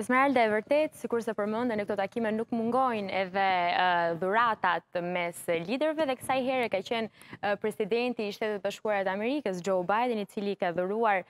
Esmeralda e vërtetë, sikurse përmende në këto takime nuk mungojnë edhe dhuratat mes liderve dhe kësaj herë ka qenë presidenti i Shteteve të Bashkuara të Amerikës, Joe Biden, i cili i ka dhuruar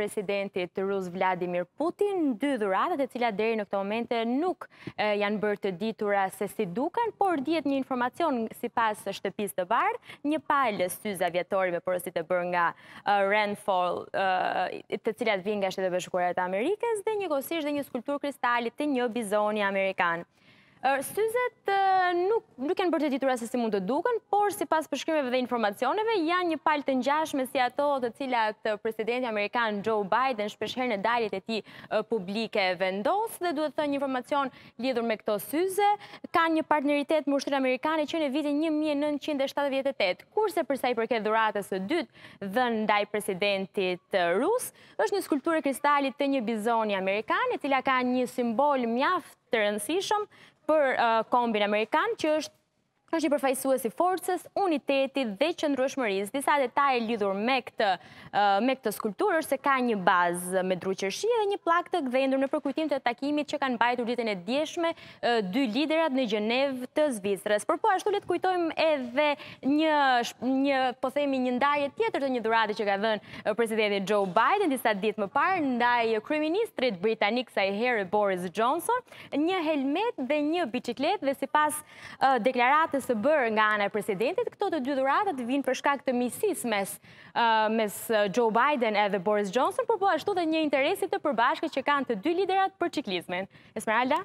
presidentit rus Vladimir Putin, dy dhurata të cilat deri në këto momente nuk janë bërë të ditura se si duken, por dihet një informacion sipas Shtëpisë së Bardhë, një palë syze aviatori me porosi të bëra nga Randolph, të cilat vijnë nga Shtetet e Bashkuara të Amerikës dhe njëkohësisht dhe një skulpturë kristali të një bizoni amerikan. Syzet nuk nuk janë bërë të ditura se si mund të duken, por sipas përshkrimeve dhe informacioneve janë një palë të ngjashme si ato të cilat presidenti amerikan Joe Biden shpeshherë në daljet e tij publike vendos dhe duhet thënë një informacion lidhur me këto syze, kanë një partneritet me ushtrinë amerikane që në vitin 1978. Kurse përsa i përket dhuratës së dytë dhënë ndaj presidentit rus, është një skulpturë kristali të një bizoni amerikan, e cila ka një simbol mjaft të rëndësishëm për kombin amerikan, që është është një përfaqësues i forcës, unitetit dhe qëndrueshmërisë. Disa detaje lidhur me këtë me këtë skulpturë është se ka një bazë me dru qershie dhe një pllakë të gdhendur në përkujtim të takimit që kanë mbajtur ditën e djeshme dy liderët në Gjenevë të Zvicrës. Por po ashtu le të kujtojmë edhe një një po themi një ndarje tjetër të një dhurate që ka dhënë presidenti Joe Biden disa ditë më parë ndaj kryeministrit britanik kësaj here Boris Johnson, një helmetë dhe një biçikletë dhe sipas deklaratës së bërë nga ana e presidentit, këto të dy dhuratat vijnë për shkak të miqësisë mes mes Joe Biden edhe Boris Johnson, por po ashtu dhe një interesi të përbashkët që kanë të dy liderët për çiklizmin. Esmeralda?